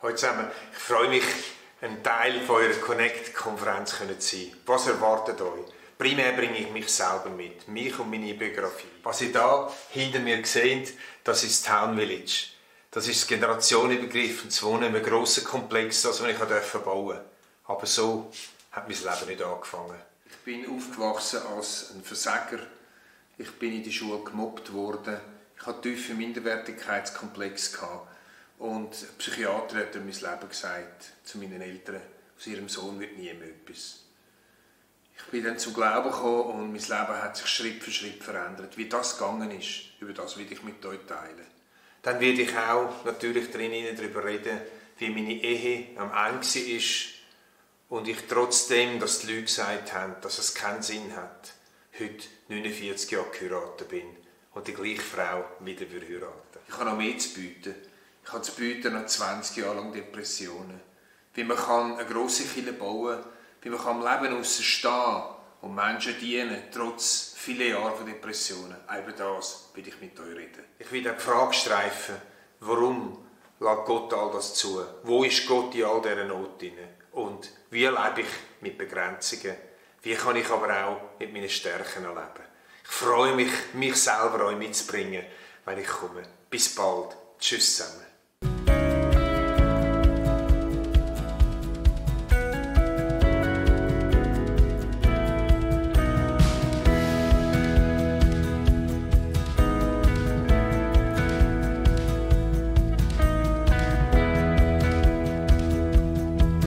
Hallo zusammen. Ich freue mich, ein Teil von eurer Connect-Konferenz zu sein. Was erwartet euch? Primär bringe ich mich selber mit, mich und meine Biografie. Was ihr da hinter mir seht, das ist Town Village. Das ist generationenübergreifendes Wohnen in einem grossen Komplex, das ich bauen durfte. Aber so hat mein Leben nicht angefangen. Ich bin aufgewachsen als ein Versager. Ich bin in der Schule gemobbt worden. Ich hatte tiefe Minderwertigkeitskomplex. Und ein Psychiater hat mir mein Leben gesagt, zu meinen Eltern, aus ihrem Sohn wird nie mehr etwas. Ich bin dann zum Glauben gekommen und mein Leben hat sich Schritt für Schritt verändert. Wie das gegangen ist, über das will ich mit euch teilen. Dann werde ich auch natürlich drinnen darüber reden, wie meine Ehe am Ende war und ich trotzdem, dass die Leute gesagt haben, dass es keinen Sinn hat, heute 49 Jahre geheiratet bin und die gleiche Frau wieder heiraten. Ich habe noch mehr zu bieten. Ich zu bieten nach 20 Jahren lang Depressionen. Wie man kann eine grosse Kille bauen kann, wie man am Leben stehen und Menschen dienen, trotz vieler Jahre von Depressionen. Über das will ich mit euch reden. Ich will die Frage streifen, warum lässt Gott all das zu? Wo ist Gott in all dieser Not drin? Und wie lebe ich mit Begrenzungen? Wie kann ich aber auch mit meinen Stärken leben? Ich freue mich, mich selber euch mitzubringen, wenn ich komme. Bis bald. Tschüss zusammen.